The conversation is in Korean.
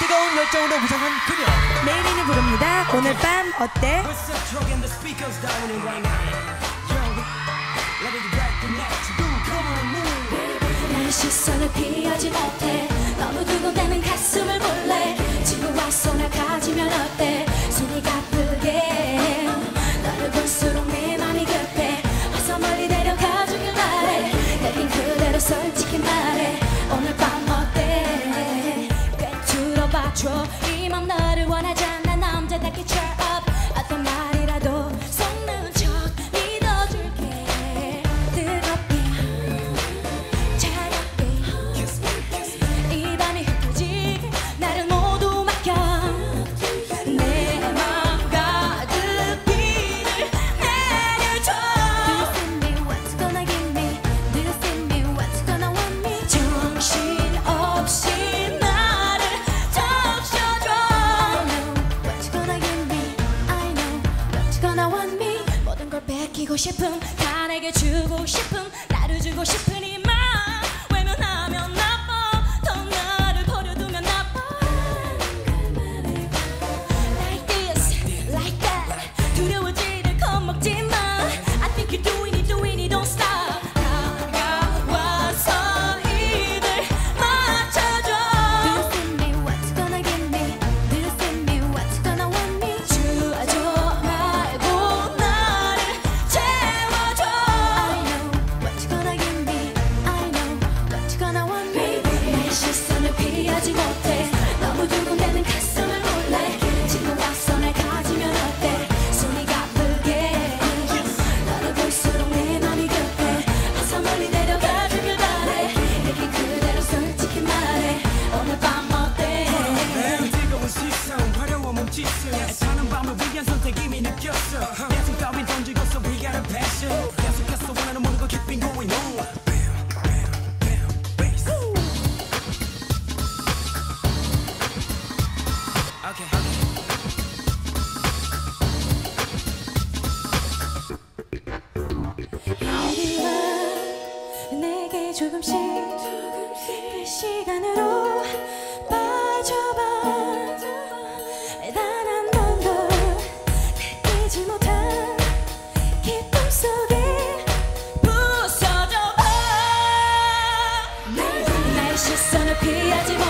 뜨거운 열정으로 무장한 그녀. 내일이니 부릅니다. 오늘 밤 어때? 나의 시선을 피하지 못해. 너무 두근대는 가슴을 볼래. 지금 와서 나 가지면 어때? 드리고 싶음 다 내게 주고 싶음 나를 주고 싶은 하지만 내게 조금씩 그 시간으로 빠져봐. 단 한 번도 잊지 못한 기쁨 속에 부서져봐. 날 시선을 피하지 못